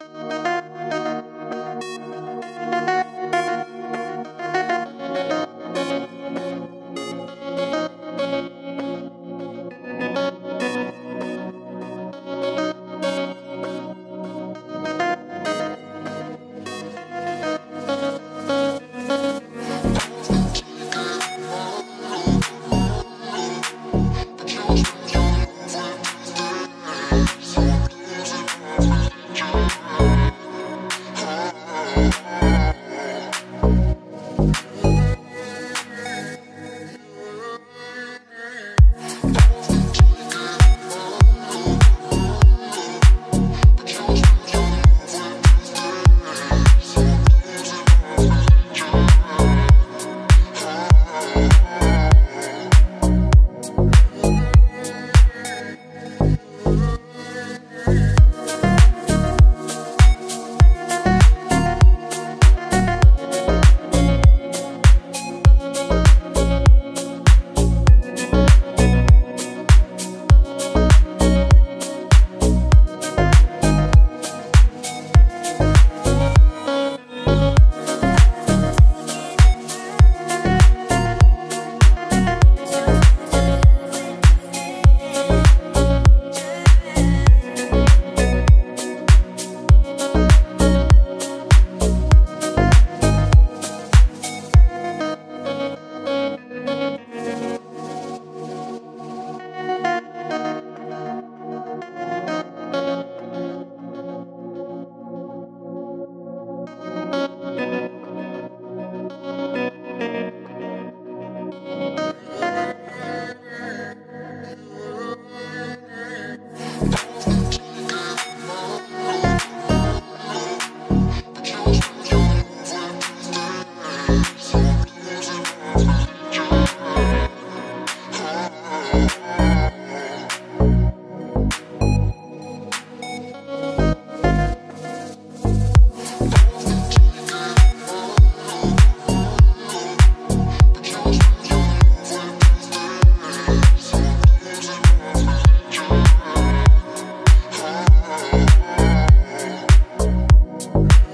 Bye. Podcast.